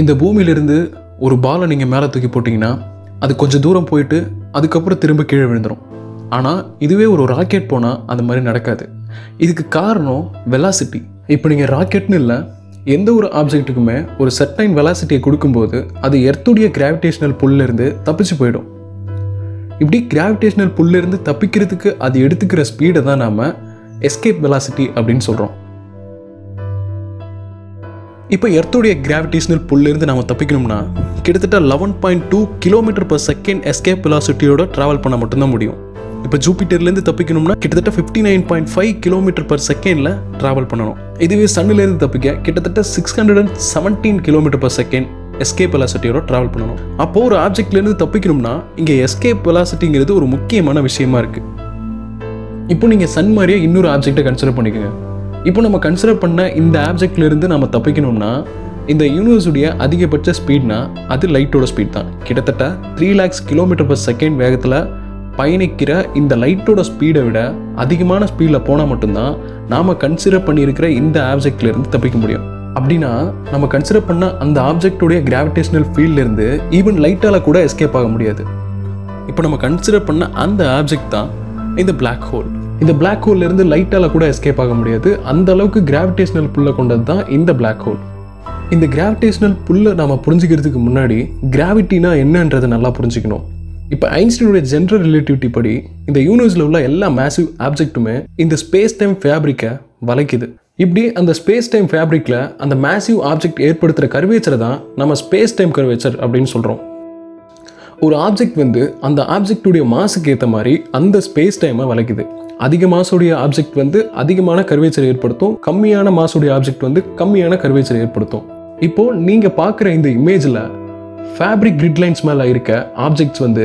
இந்த பூமியிலிருந்து ஒரு பாலை நீங்கள் மேலே தூக்கி போட்டிங்கன்னா அது கொஞ்சம் தூரம் போயிட்டு அதுக்கப்புறம் திரும்ப கீழே விழுந்துடும் ஆனால் இதுவே ஒரு ராக்கெட் போனால் அந்த மாதிரி நடக்காது. இதுக்கு காரணம் வெலாசிட்டி இப்போ நீங்கள் ராக்கெட்னு இல்லை எந்த ஒரு ஆப்ஜெக்ட்டுக்குமே ஒரு செர்டைன் வெலாசிட்டியை கொடுக்கும்போது அது எர்த்துடைய கிராவிடேஷனல் புல்லிருந்து தப்பிச்சு போயிடும். இப்படி கிராவிடேஷனல் புல்லிருந்து தப்பிக்கிறதுக்கு அது எடுத்துக்கிற ஸ்பீடை தான் நாம் எஸ்கேப் வெலாசிட்டி அப்படின்னு சொல்கிறோம் இப்போ எர்த்துடைய கிராவிடேஷனல் புல்லிருந்து நாம் தப்பிக்கணும்னா கிட்டத்தட்ட eleven point two kilometre per second escape வெலாசிட்டியோட travel பண்ண மட்டும்தான் முடியும். இப்போ ஜூபிட்டர்லேருந்து தப்பிக்கணும்னா கிட்டத்தட்ட fifty nine point five kilometre per செகண்டில் ட்ராவல் பண்ணணும். இதுவே சன்னிலேருந்து தப்பிக்க கிட்டத்தட்ட six hundred and seventeen kilometre per second escape வெலாசிட்டியோட travel பண்ணணும். அப்போது ஒரு ஆப்ஜெக்ட்லேருந்து தப்பிக்கணும்னா இங்கே எஸ்கேப் வெலாசிட்டிங்கிறது ஒரு முக்கியமான விஷயமா இருக்குது இப்போ நீங்கள் சன் மாதிரியே இன்னொரு ஆப்ஜெக்டை கன்சிடர் பண்ணிக்கோங்க. இப்போ நம்ம கன்சிடர் பண்ண இந்த ஆப்ஜெக்ட்லேருந்து நம்ம தப்பிக்கணும்னா இந்த யூனிவர்ஸுடைய அதிகபட்ச ஸ்பீட்னா அது லைட்டோட ஸ்பீட் தான். கிட்டத்தட்ட three lakhs kilometre per second வேகத்தில் பயணிக்கிற இந்த லைட்டோட ஸ்பீடை விட அதிகமான ஸ்பீடில் போனால் மட்டும்தான் நாம் கன்சிடர் பண்ணியிருக்கிற இந்த ஆப்ஜெக்ட்லேருந்து தப்பிக்க முடியும். அப்படின்னா நம்ம கன்சிடர் பண்ண அந்த ஆப்ஜெக்டுடைய கிராவிடேஷனல் ஃபீல்ட்லேருந்து ஈவன் லைட்டால் கூட எஸ்கேப் ஆக முடியாது. இப்போ நம்ம கன்சிடர் பண்ண அந்த ஆப்ஜெக்ட் தான் இந்த பிளாக் ஹோல் இந்த பிளாக் ஹோல்ல இருந்து லைட்டால கூட எஸ்கேப் ஆக முடியாது. அந்த அளவுக்கு கிராவிடேஷனல் புல்லை கொண்டது தான் இந்த பிளாக் ஹோல் இந்த கிராவிடேஷனல் புல்லை நம்ம புரிஞ்சுக்கிறதுக்கு முன்னாடி கிராவிட்டினா என்னன்றதை நல்லா புரிஞ்சுக்கணும். இப்போ ஐன்ஸ்டீனுடைய ஜென்ரல் ரிலேட்டிவிட்டி படி இந்த யூனிவர்ஸில் உள்ள எல்லா மேசிவ் ஆப்ஜெக்ட்டுமே இந்த ஸ்பேஸ் டைம் ஃபேப்ரிக்கை வளைக்குது. இப்படி அந்த ஸ்பேஸ் டைம் ஃபேப்ரிக்கில் அந்த மேசிவ் ஆப்ஜெக்ட் ஏற்படுத்துகிற கருவேச்சரை தான் நம்ம ஸ்பேஸ் டைம் கருவேச்சர் அப்படின்னு சொல்கிறோம் ஒரு ஆப்ஜெக்ட் வந்து அந்த ஆப்ஜெக்டுடைய மாசுக்கு ஏற்ற மாதிரி அந்த ஸ்பேஸ் டைமை வளைக்குது. அதிக மாசுடைய ஆப்ஜெக்ட் வந்து அதிகமான கர்வேச்சர் ஏற்படுத்தும். கம்மியான மாசுடைய ஆப்ஜெக்ட் வந்து கம்மியான கர்வேச்சர் ஏற்படுத்தும். இப்போ நீங்கள் பார்க்குற இந்த இமேஜில் ஃபேப்ரிக் கிரிட்லைன்ஸ் மேலே இருக்க ஆப்ஜெக்ட்ஸ் வந்து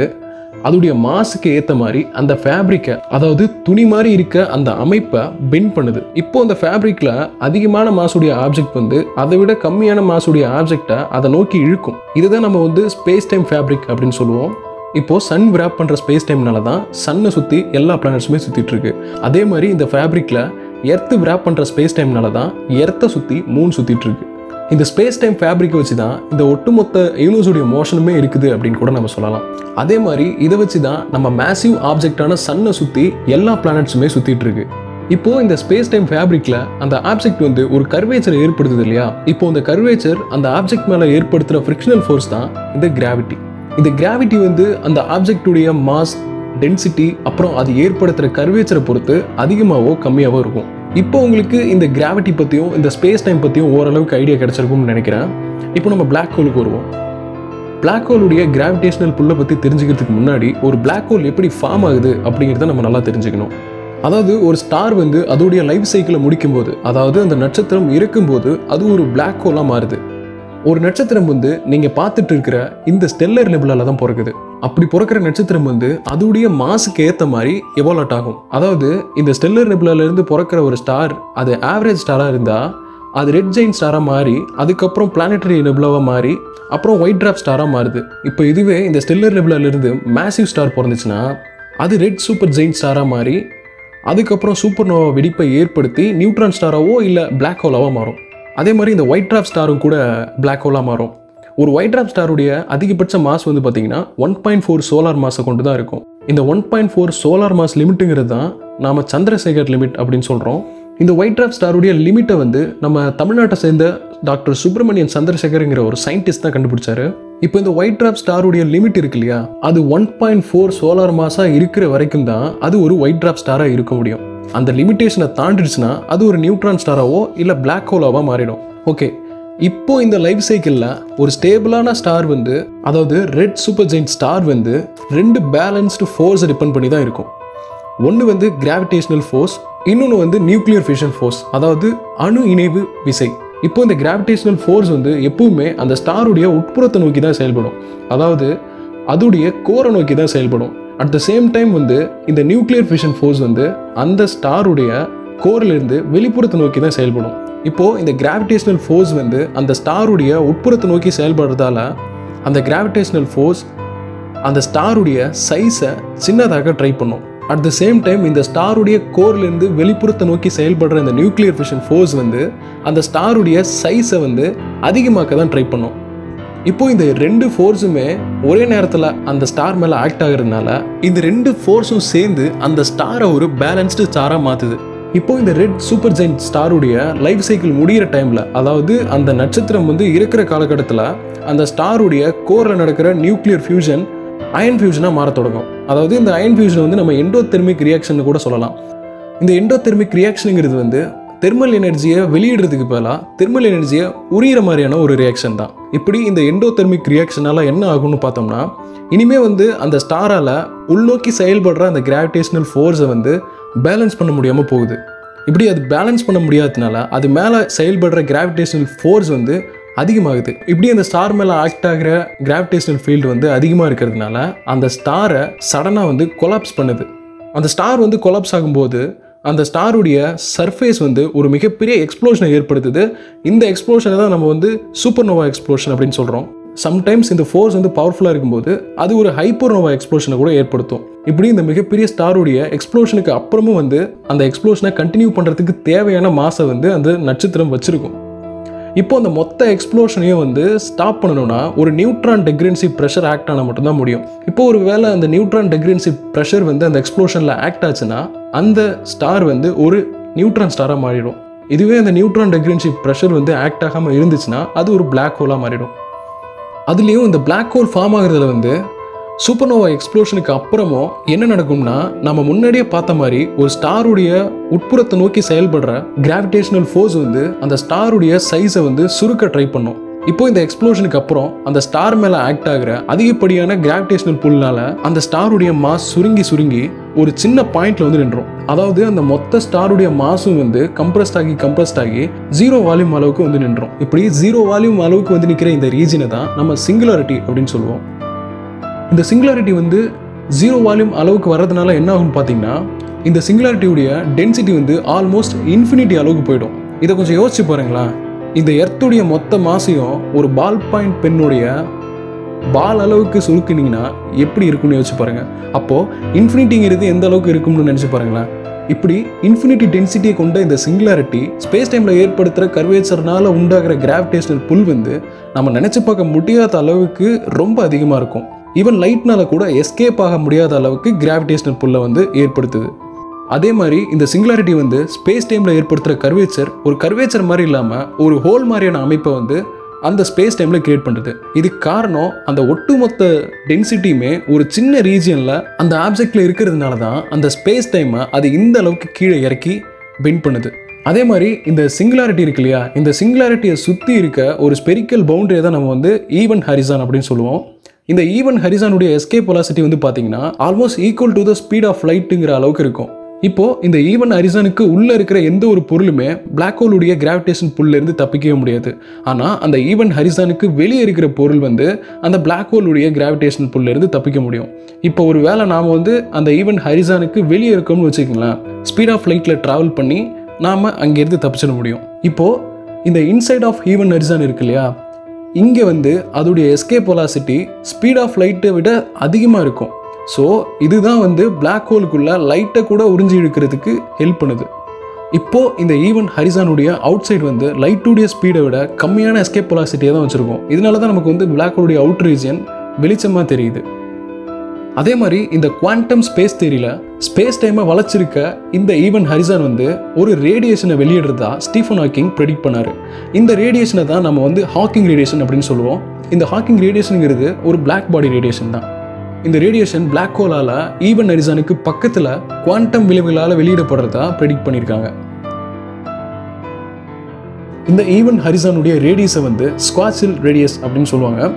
அதோடைய மாசுக்கு ஏற்ற மாதிரி அந்த ஃபேப்ரிக்கை அதாவது துணி மாதிரி இருக்க அந்த அமைப்பை பெண்ட் பண்ணுது. இப்போ அந்த ஃபேப்ரிக்கில் அதிகமான மாசுடைய ஆப்ஜெக்ட் வந்து அதை விட கம்மியான மாசுடைய ஆப்ஜெக்டை அதை நோக்கி இழுக்கும். இதுதான் நம்ம வந்து ஸ்பேஸ் டைம் ஃபேப்ரிக் அப்படின்னு சொல்லுவோம். இப்போது சன் விராப் பண்ணுற ஸ்பேஸ் டைம்னால தான் சன்னை சுற்றி எல்லா பிளானட்ஸுமே சுற்றிட்டுருக்கு அதே மாதிரி இந்த ஃபேப்ரிக்கில் எர்த்து விராப் பண்ணுற ஸ்பேஸ் டைம்னால தான் எர்த்தை சுற்றி மூன் சுற்றிட்டுருக்கு இந்த ஸ்பேஸ் டைம் ஃபேப்ரிக்கை வச்சு தான் இந்த ஒட்டுமொத்த யூனிவர்ஸுடைய மோஷனுமே இருக்குது அப்படின்னு கூட நம்ம சொல்லலாம். அதே மாதிரி இதை வச்சு தான் நம்ம மேசிவ் ஆப்ஜெக்டான சன்னை சுற்றி எல்லா பிளானட்ஸுமே சுற்றிட்டு இருக்கு. இந்த ஸ்பேஸ் டைம் ஃபேப்ரிக்கில் அந்த ஆப்ஜெக்ட் வந்து ஒரு கர்வேச்சரை ஏற்படுத்துது இல்லையா? இப்போ இந்த கர்வேச்சர் அந்த ஆப்ஜெக்ட் மேலே ஏற்படுத்துகிற ஃப்ரிக்ஷனல் ஃபோர்ஸ் தான் இந்த கிராவிட்டி இந்த கிராவிட்டி வந்து அந்த ஆப்ஜெக்டுடைய மாஸ் டென்சிட்டி அப்புறம் அது ஏற்படுத்துகிற கர்வேச்சரை பொறுத்து அதிகமாகவோ கம்மியாகவோ இருக்கும். இப்போ உங்களுக்கு இந்த கிராவிட்டி பற்றியும் இந்த ஸ்பேஸ் டைம் பற்றியும் ஓரளவுக்கு ஐடியா கிடச்சிருக்கும்னு நினைக்கிறேன். இப்போ நம்ம பிளாக் ஹோலுக்கு வருவோம். பிளாக் ஹோலுடைய கிராவிடேஷனல் புல்லை பற்றி தெரிஞ்சுக்கிறதுக்கு முன்னாடி ஒரு பிளாக் ஹோல் எப்படி ஃபார்ம் ஆகுது அப்படிங்கிறத நம்ம நல்லா தெரிஞ்சுக்கணும். அதாவது ஒரு ஸ்டார் வந்து அதோடைய லைஃப் சைக்கிளை முடிக்கும்போது அதாவது அந்த நட்சத்திரம் இருக்கும்போது அது ஒரு பிளாக் ஹோலாக மாறுது. ஒரு நட்சத்திரம் வந்து நீங்கள் பார்த்துட்டு இருக்கிற இந்த ஸ்டெல்லர் நெபுலால தான் பிறக்குது. அப்படி பிறக்கிற நட்சத்திரம் வந்து அதோடைய மாசுக்கு ஏற்ற மாதிரி எவாலட் ஆகும். அதாவது இந்த ஸ்டெல்லர் நெபுலாலேருந்து பிறக்கிற ஒரு ஸ்டார் அது ஆவரேஜ் ஸ்டாராக இருந்தால் அது ரெட் ஜெயின் ஸ்டாராக மாறி அதுக்கப்புறம் பிளானட்டரி நெபுலாவாக மாறி அப்புறம் ஒயிட் டிராப் ஸ்டாராக மாறுது. இப்போ இதுவே இந்த ஸ்டெல்லர் நெபுலாலேருந்து மேசிவ் ஸ்டார் பிறந்துச்சுன்னா அது ரெட் சூப்பர் ஜெயின் ஸ்டாராக மாறி அதுக்கப்புறம் சூப்பர் நோவா வெடிப்பை ஏற்படுத்தி நியூட்ரான் ஸ்டாராவோ இல்லை பிளாக் ஹோலாவோ மாறும். அதே மாதிரி இந்த ஒயிட் ட்ராப் ஸ்டாரும் கூட பிளாக் ஹோலாக மாறும். ஒரு ஒயிட் ட்ராப் ஸ்டாருடைய அதிகபட்ச மாஸ் வந்து பார்த்தீங்கன்னா ஒன் பாயிண்ட் ஃபோர் சோலார் மாஸை கொண்டு தான் இருக்கும். இந்த one point four solar mass லிமிட்டுங்கிறது தான் நாம் சந்திரசேகர் லிமிட் அப்படின்னு சொல்கிறோம் இந்த ஒயிட் ட்ராப் ஸ்டாருடைய லிமிட்டை வந்து நம்ம தமிழ்நாட்டை சேர்ந்த டாக்டர் சுப்பிரமணியன் சந்திரசேகருங்கிற ஒரு சயின்டிஸ்ட் தான் கண்டுபிடிச்சாரு. இப்போ இந்த ஒயிட் ட்ராப் ஸ்டாருடைய லிமிட் இருக்கு இல்லையா? அது ஒன் பாயிண்ட் ஃபோர் சோலார் மாஸாக இருக்கிற வரைக்கும் தான் அது ஒரு ஒயிட் ட்ராப் ஸ்டாராக இருக்க முடியும். அந்த லிமிட்டேஷனை தாண்டிடுச்சுன்னா அது ஒரு நியூட்ரான் ஸ்டாராவோ இல்லை பிளாக் ஹோலாவோ மாறிடும். ஓகே இப்போ இந்த லைஃப் சைக்கிளில் ஒரு ஸ்டேபிளான ஸ்டார் வந்து அதாவது ரெட் சூப்பர் ஜெயின் ஸ்டார் வந்து ரெண்டு பேலன்ஸ்டு ஃபோர்ஸை டிபெண்ட் பண்ணி தான் இருக்கும். ஒன்று வந்து கிராவிடேஷனல் ஃபோர்ஸ் இன்னொன்று வந்து நியூக்ளியர் ஃபிஷன் ஃபோர்ஸ் அதாவது அணு இணைவு விசை. இப்போ இந்த கிராவிடேஷனல் ஃபோர்ஸ் வந்து எப்பவுமே அந்த ஸ்டாருடைய உட்புறத்தை நோக்கி தான் செயல்படும். அதாவது அதுடைய கோரை நோக்கி தான் செயல்படும். அட் த சேம் டைம் வந்து இந்த நியூக்ளியர் ஃபிஷன் ஃபோர்ஸ் வந்து அந்த ஸ்டாருடைய கோரிலிருந்து வெளிப்புறத்தை நோக்கி தான் செயல்படும். இப்போது இந்த கிராவிடேஷனல் ஃபோர்ஸ் வந்து அந்த ஸ்டாருடைய உட்புறத்தை நோக்கி செயல்படுறதால அந்த கிராவிடேஷனல் ஃபோர்ஸ் அந்த ஸ்டாருடைய சைஸை சின்னதாக ட்ரை பண்ணும். அட் த சேம் டைம் இந்த ஸ்டாருடைய கோர்லேருந்து வெளிப்புறத்தை நோக்கி செயல்படுற இந்த நியூக்ளியர் ஃபிஷன் ஃபோர்ஸ் வந்து அந்த ஸ்டாருடைய சைஸை வந்து அதிகமாக்க தான் ட்ரை பண்ணும். இப்போ இந்த ரெண்டு ஃபோர்ஸுமே ஒரே நேரத்தில் அந்த ஸ்டார் மேலே ஆக்ட் ஆகுறதுனால இந்த ரெண்டு ஃபோர்ஸும் சேர்ந்து அந்த ஸ்டாரை ஒரு பேலன்ஸ்டு ஸ்டாராக மாற்றுது இப்போ இந்த ரெட் சூப்பர் ஜெயின் ஸ்டாருடைய லைஃப் சைக்கிள் முடிகிற டைமில் அதாவது அந்த நட்சத்திரம் வந்து இருக்கிற காலகட்டத்தில் அந்த ஸ்டாருடைய கோரில் நடக்கிற நியூக்ளியர் ஃபியூஷன் அயன் ஃபியூஷனாக மாற தொடங்கும். அதாவது இந்த அயன் ஃபியூஷன் வந்து நம்ம எண்டோதெர்மிக் ரியாக்ஷன் கூட சொல்லலாம். இந்த எண்டோதெர்மிக் ரியாக்ஷனுங்கிறது வந்து தெர்மல் எனர்ஜியை வெளியிடுறதுக்கு பதிலாக தெர்மல் எனர்ஜியை உரியிற மாதிரியான ஒரு ரியாக்ஷன் தான். இப்படி இந்த எண்டோதெர்மிக் ரியாக்ஷனால என்ன ஆகும்னு பார்த்தோம்னா இனிமே வந்து அந்த ஸ்டாரால் உள்நோக்கி செயல்படுற அந்த கிராவிடேஷனல் ஃபோர்ஸை வந்து பேலன்ஸ் பண்ண முடியாமல் போகுது. இப்படி அது பேலன்ஸ் பண்ண முடியாததுனால அது மேலே செயல்படுற கிராவிடேஷனல் ஃபோர்ஸ் வந்து அதிகமாகுது. இப்படி அந்த ஸ்டார் மேலே ஆக்ட் ஆகிற கிராவிடேஷனல் ஃபீல்டு வந்து அதிகமாக இருக்கிறதுனால அந்த ஸ்டாரை சடனாக வந்து கொலாப்ஸ் பண்ணுது. அந்த ஸ்டார் வந்து கொலாப்ஸ் ஆகும்போது அந்த ஸ்டாருடைய சர்ஃபேஸ் வந்து ஒரு மிகப்பெரிய எக்ஸ்ப்ளோஷனை ஏற்படுத்துது. இந்த எக்ஸ்ப்ளோஷனை தான் நம்ம வந்து சூப்பர்னோவா எக்ஸ்ப்ளோஷன் அப்படின்னு சொல்கிறோம் சம்டைம்ஸ் இந்த ஃபோர்ஸ் வந்து பவர்ஃபுல்லாக இருக்கும்போது அது ஒரு ஹைப்பர்னோவா எக்ஸ்ப்ளோஷனை கூட ஏற்படுத்தும். இப்படி இந்த மிகப்பெரிய ஸ்டாருடைய எக்ஸ்ப்ளோஷனுக்கு அப்புறமும் வந்து அந்த எக்ஸ்ப்ளோஷனை கண்டினியூ பண்ணுறதுக்கு தேவையான மாசை வந்து அந்த நட்சத்திரம் வச்சுருக்கும். இப்போ அந்த மொத்த எக்ஸ்ப்ளோஷனையும் வந்து ஸ்டாப் பண்ணணும்னா ஒரு நியூட்ரான் டெக்ரென்சி ப்ரெஷர் ஆக்ட் ஆனால் மட்டும்தான் முடியும். இப்போ ஒரு வேளை அந்த நியூட்ரான் டெக்ரென்சி ப்ரெஷர் வந்து அந்த எக்ஸ்ப்ளோஷனில் ஆக்ட் ஆச்சுன்னா அந்த ஸ்டார் வந்து ஒரு நியூட்ரான் ஸ்டாராக மாறிடும். இதுவே அந்த நியூட்ரான் டெக்ரென்சி ப்ரெஷர் வந்து ஆக்ட் ஆகாமல் இருந்துச்சுன்னா அது ஒரு பிளாக் ஹோலாக மாறிடும். அதுலேயும் இந்த பிளாக் ஹோல் ஃபார்ம் ஆகுறதுல வந்து சூப்பர்னோவா எக்ஸ்ப்ளோஷனுக்கு அப்புறமும் என்ன நடக்கும்னா நம்ம முன்னாடியே பார்த்த மாதிரி ஒரு ஸ்டாருடைய உட்புறத்தை நோக்கி செயல்படுற கிராவிடேஷனல் ஃபோர்ஸ் வந்து அந்த ஸ்டாருடைய சைஸை வந்து சுருக்க ட்ரை பண்ணும். இப்போ இந்த எக்ஸ்ப்ளோஷனுக்கு அப்புறம் அந்த ஸ்டார் மேலே ஆக்ட் ஆகிற அதிகப்படியான கிராவிடேஷனல் புல்னால அந்த ஸ்டாருடைய மாஸ் சுருங்கி சுருங்கி ஒரு சின்ன பாயிண்ட்ல வந்து நின்றோம். அதாவது அந்த மொத்த ஸ்டாருடைய மாசும் வந்து கம்ப்ரஸ்ட் ஆகி கம்ப்ரஸ்ட் ஆகி ஜீரோ வால்யூம் அளவுக்கு வந்து நின்றோம். இப்படி ஜீரோ வால்யூம் அளவுக்கு வந்து நிற்கிற இந்த ரீஜனை தான் நம்ம சிங்குலாரிட்டி அப்படின்னு சொல்லுவோம். இந்த சிங்குலாரிட்டி வந்து ஜீரோ வால்யூம் அளவுக்கு வர்றதுனால என்ன ஆகும்னு பார்த்தீங்கன்னா இந்த சிங்குலாரிட்டியுடைய டென்சிட்டி வந்து ஆல்மோஸ்ட் இன்ஃபினிட்டி அளவுக்கு போயிடும். இதை கொஞ்சம் யோசிச்சு பாருங்களேன். இந்த எர்த்துடைய மொத்த மாசையும் ஒரு பால் பாயிண்ட் பெண்ணுடைய பால் அளவுக்கு சுருக்குனீங்கன்னா எப்படி இருக்கும்னு யோசிச்சு பாருங்க. அப்போது இன்ஃபினிட்டிங்கிறது எந்த அளவுக்கு இருக்கும்னு நினச்சி பாருங்களேன். இப்படி இன்ஃபினிட்டி டென்சிட்டியை கொண்ட இந்த சிங்குலாரிட்டி ஸ்பேஸ் டைமில் ஏற்படுத்துகிற கர்வேச்சர்னால உண்டாகிற கிராவிடேஷனல் புல் வந்து நம்ம நினச்சி பார்க்க முடியாத அளவுக்கு ரொம்ப அதிகமாக இருக்கும். ஈவன் லைட்னால கூட எஸ்கேப் ஆக முடியாத அளவுக்கு கிராவிடேஷனல் புல்லை வந்து ஏற்படுத்துது. அதே மாதிரி இந்த சிங்குலாரிட்டி வந்து ஸ்பேஸ் டைமில் ஏற்படுத்துகிற கர்வேச்சர் ஒரு கர்வேச்சர் மாதிரி இல்லாமல் ஒரு ஹோல் மாதிரியான அமைப்பை வந்து அந்த ஸ்பேஸ் டைமில் கிரியேட் பண்ணுறது இதுக்கு காரணம் அந்த ஒட்டுமொத்த டென்சிட்டியுமே ஒரு சின்ன ரீஜியனில் அந்த ஆப்ஜெக்டில் இருக்கிறதுனால தான் அந்த ஸ்பேஸ் டைமை அது இந்த அளவுக்கு கீழே இறக்கி பெண்ட் பண்ணுது. அதே மாதிரி இந்த சிங்குலாரிட்டி இருக்கு இல்லையா? இந்த சிங்குலாரிட்டியை சுற்றி இருக்க ஒரு ஸ்பெரிக்கல் பவுண்டரியை தான் நம்ம வந்து ஈவன் ஹரிசான் அப்படின்னு சொல்லுவோம். இந்த ஈவன் ஹரிசானுடைய எஸ்கேப் வெலாசிட்டி வந்து பார்த்தீங்கன்னா almost equal to the speed of லைட்டுங்கிற அளவுக்கு இருக்கும். இப்போ இந்த ஈவன் ஹரிசானுக்கு உள்ளே இருக்கிற எந்த ஒரு பொருளுமே பிளாக் ஹோலுடைய கிராவிடேஷன் புல்லேருந்து தப்பிக்கவே முடியாது. ஆனால் அந்த ஈவன் ஹரிசானுக்கு வெளியே இருக்கிற பொருள் வந்து அந்த பிளாக் ஹோலுடைய கிராவிடேஷன் புல்லேருந்து தப்பிக்க முடியும். இப்போ ஒரு வேளை நாம் வந்து அந்த ஈவன் ஹரிசானுக்கு வெளியே இருக்கோம்னு வச்சுக்கோங்களேன் ஸ்பீட் ஆஃப் லைட்டில் ட்ராவல் பண்ணி நாம் அங்கேருந்து தப்பிச்சிட முடியும். இப்போது இந்த இன்சைட் ஆஃப் ஈவன் ஹரிசான் இருக்கு இல்லையா இங்கே வந்து அதோடைய எஸ்கேப் வெலாசிட்டி ஸ்பீட் ஆஃப் லைட்டை விட அதிகமாக இருக்கும். ஸோ இதுதான் வந்து பிளாக் ஹோலுக்குள்ளே லைட்டை கூட உறிஞ்சி இழுக்கிறதுக்கு ஹெல்ப் பண்ணுது. இப்போது இந்த ஈவன் ஹரிசானுடைய அவுட் சைடு வந்து லைட்டுடைய ஸ்பீடை விட கம்மியான எஸ்கேப் வெலாசிட்டியை தான் வச்சுருக்கோம். இதனால தான் நமக்கு வந்து பிளாக் ஹோலுடைய அவுட் ரீஜியன் வெளிச்சமாக தெரியுது. அதே மாதிரி இந்த குவாண்டம் ஸ்பேஸ் தேரியில் ஸ்பேஸ் டைமை வளைச்சிருக்க இந்த ஈவன் ஹரிசான் வந்து ஒரு ரேடியேஷனை வெளியிடுறதா ஸ்டீஃபன் ஹாக்கிங் ப்ரெடிக்ட் பண்ணார். இந்த ரேடியேஷனை தான் நம்ம வந்து ஹாக்கிங் ரேடியேஷன் அப்படின்னு சொல்லுவோம். இந்த ஹாக்கிங் ரேடியேஷனுங்கிறது ஒரு பிளாக் பாடி ரேடியேஷன் தான். இந்த ரேடியேஷன் பிளாக் ஹோலால் ஈவன் ஹரிசானுக்கு பக்கத்தில் குவாண்டம் விளைவுகளால் வெளியிடப்படுறதா ப்ரெடிக்ட் பண்ணியிருக்காங்க இந்த ஈவன் ஹரிசானுடைய ரேடியஸை வந்து ஸ்குவாச்சில் ரேடியஸ் அப்படின்னு சொல்லுவாங்க.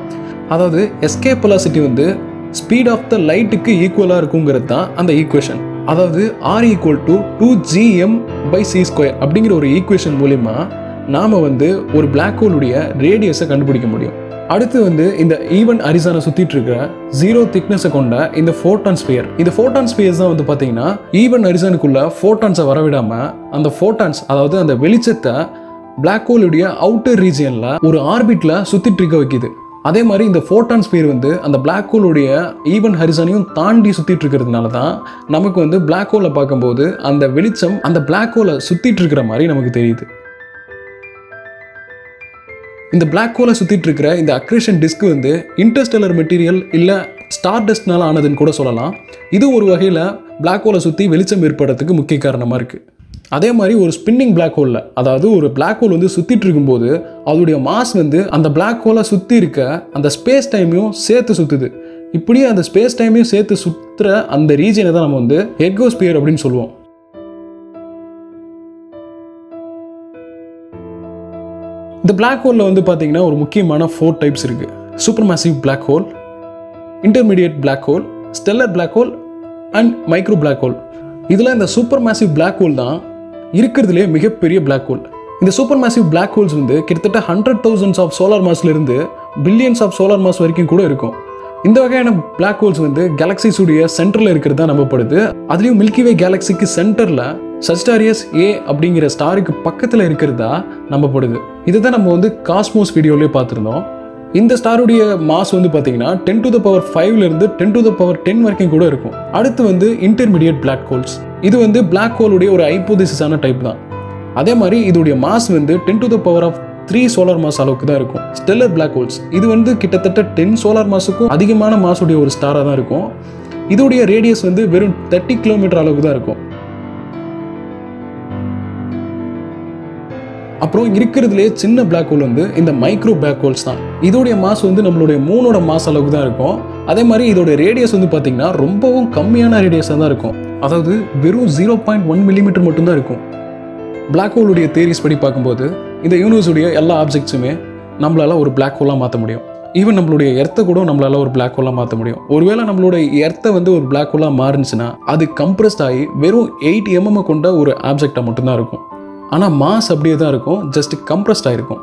அதாவது எஸ்கேப் வெலாசிட்டி வந்து ஸ்பீட் ஆஃப் த லைட்டுக்கு ஈக்குவலாக இருக்குங்கிறது தான் அந்த ஈக்குவேஷன் அதாவது R equal to two GM by C square அப்படிங்கிற ஒரு ஈக்குவேஷன் மூலிமா நாம் வந்து ஒரு பிளாக் ஹோலுடைய ரேடியஸை கண்டுபிடிக்க முடியும். அடுத்து வந்து இந்த ஈவன் அரிசானை சுற்றிட்டு இருக்கிற ஜீரோ திக்னஸை கொண்ட இந்த ஃபோட்டான் ஸ்பியர் இந்த ஃபோட்டான் ஸ்பியர்ஸ் தான் வந்து பார்த்தீங்கன்னா ஈவன் அரிசானுக்குள்ள ஃபோட்டான்ஸை வரவிடாமல் அந்த ஃபோட்டான்ஸ் அதாவது அந்த வெளிச்சத்தை பிளாக் ஹோலுடைய அவுட்டர் ரீஜியனில் ஒரு ஆர்பிட்டில் சுற்றிட்டு இருக்க வைக்குது. அதே மாதிரி இந்த ஃபோட்டான் ஸ்பீர் வந்து அந்த பிளாக் ஹோலுடைய ஈவன் ஹரிசனையும் தாண்டி சுற்றிட்டு இருக்கிறதுனால தான் நமக்கு வந்து பிளாக் ஹோலை பார்க்கும்போது அந்த வெளிச்சம் அந்த பிளாக் ஹோலை சுற்றிட்டு இருக்கிற மாதிரி நமக்கு தெரியுது. இந்த பிளாக் ஹோலை சுற்றிட்டு இருக்கிற இந்த அக்ரேஷன் டிஸ்க் வந்து இன்டர்ஸ்டெல்லர் மெட்டீரியல் இல்லை ஸ்டார் டஸ்ட்னால ஆனதுன்னு கூட சொல்லலாம். இது ஒரு வகையில் பிளாக் ஹோலை சுற்றி வெளிச்சம் ஏற்படுறதுக்கு முக்கிய காரணமாக இருக்குது அதே மாதிரி ஒரு ஸ்பின்னிங் பிளாக் ஹோலில் அதாவது ஒரு பிளாக் ஹோல் வந்து சுற்றிட்டு இருக்கும்போது அதோடைய மாஸ் வந்து அந்த பிளாக் ஹோலை சுற்றி இருக்க அந்த ஸ்பேஸ் டைமையும் சேர்த்து சுற்றுது இப்படியே அந்த ஸ்பேஸ் டைமையும் சேர்த்து சுற்றுற அந்த ரீஜனை தான் நம்ம வந்து ஹெட்கோஸ்பியர் அப்படின்னு சொல்லுவோம். இந்த பிளாக் ஹோலில் வந்து பார்த்திங்கன்னா ஒரு முக்கியமான ஃபோர் டைப்ஸ் இருக்குது super massive black hole intermediate black hole stellar black hole and micro black hole இதில் இந்த சூப்பர் மேசிவ் பிளாக் ஹோல் தான் இருக்கிறதுலே மிகப்பெரிய பிளாக் ஹோல் இந்த சூப்பர் மேசிவ் பிளாக் ஹோல்ஸ் வந்து கிட்டத்தட்ட ஹண்ட்ரட் தௌசண்ட்ஸ் ஆஃப் சோலார் மாஸ்லேருந்து பில்லியன்ஸ் ஆஃப் சோலார் மாஸ் வரைக்கும் கூட இருக்கும். இந்த வகையான பிளாக் ஹோல்ஸ் வந்து கேலக்சிஸுடைய சென்டரில் இருக்கிறதா நம்பப்படுது. அதுலேயும் மில்கிவே கேலக்சிக்கு சென்டரில் சஸ்டாரியஸ் ஏ அப்படிங்கிற ஸ்டாருக்கு பக்கத்தில் இருக்கிறதா நம்பப்படுது. இதுதான் நம்ம வந்து காஸ்மோஸ் வீடியோலேயே பார்த்துருந்தோம். இந்த ஸ்டாருடைய மாஸ் வந்து பார்த்தீங்கன்னா டென் டு த பவர் ஃபைவ்லேருந்து ten to the power ten வரைக்கும் கூட இருக்கும். அடுத்து வந்து இன்டர்மீடியட் பிளாக் ஹோல்ஸ் இது வந்து பிளாக் ஹோலுடைய ஒரு ஐப்போதிசிஸான டைப் தான். அதே மாதிரி இதோடைய மாஸ் வந்து ten to the power of three solar mass அளவுக்கு தான் இருக்கும். ஸ்டெல்லர் பிளாக் ஹோல்ஸ் இது வந்து கிட்டத்தட்ட டென் சோலார் மாஸுக்கும் அதிகமான மாஸுடைய ஒரு ஸ்டாராக தான் இருக்கும். இதோடைய ரேடியஸ் வந்து வெறும் தேர்ட்டி கிலோமீட்டர் அளவுக்கு தான் இருக்கும். அப்புறம் இருக்கிறதுலே சின்ன பிளாக் ஹோல் வந்து இந்த மைக்ரோ பிளாக் ஹோல்ஸ் தான். இதோடைய மாஸ் வந்து நம்மளுடைய மூணோட மாஸ் அளவுக்கு தான் இருக்கும். அதே மாதிரி இதோட ரேடியஸ் வந்து பார்த்தீங்கன்னா ரொம்பவும் கம்மியான ரேடியஸாக தான் இருக்கும். அதாவது வெறும் ஜீரோ பாயிண்ட் ஒன் மில்லிமீட்டர் மட்டும்தான் இருக்கும். பிளாக் ஹோலுடைய தேரிஸ் படி பார்க்கும்போது இந்த யூனிவர்ஸுடைய எல்லா ஆப்ஜெக்ட்ஸுமே நம்மளால் ஒரு பிளாக் ஹோலாக மாற்ற முடியும். ஈவன் நம்மளுடைய எர்த்தை கூட நம்மளால் ஒரு பிளாக் ஹோலாக மாற்ற முடியும். ஒருவேளை நம்மளுடைய எர்த்தை வந்து ஒரு பிளாக் ஹோலாக மாறுனுச்சுன்னா அது கம்ப்ரஸ்ட் ஆகி வெறும் எயிட் எம்எம் கொண்ட ஒரு ஆப்ஜெக்டாக மட்டும்தான் இருக்கும். ஆனால் மாஸ் அப்படியே தான் இருக்கும் ஜஸ்ட் கம்ப்ரஸ்ட் ஆகிருக்கும்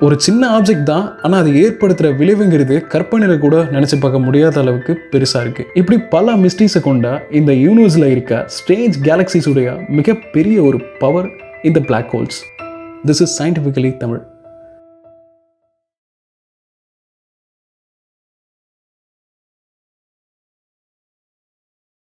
ஒரு சின்ன ஆப்ஜெக்ட் தான் ஆனால் அது ஏற்படுத்துகிற விளைவுங்கிறது கற்பனையில் கூட நினச்சி பார்க்க முடியாத அளவுக்கு பெருசாக இருக்குது இப்படி பல மிஸ்ட்ரீஸை கொண்ட இந்த யூனிவர்ஸில் இருக்க ஸ்ட்ரேஞ்ச் கேலக்சிஸுடைய மிகப்பெரிய ஒரு பவர் இந்த black holes this is scientifically Tamil.